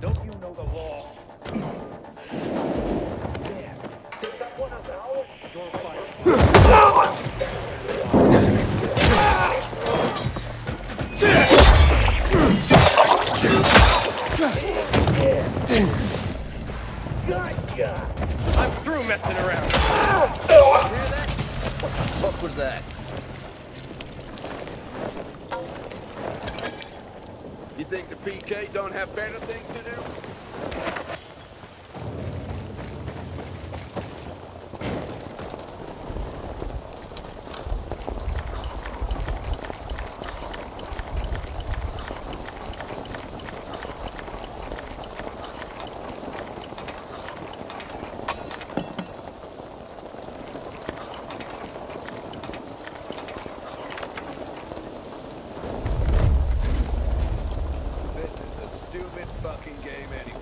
Don't you know the law? There. Take that one out now. You're fired. Gotcha! I'm through messing around. What was that? You think the PK don't have better things to do? Fucking game anyway.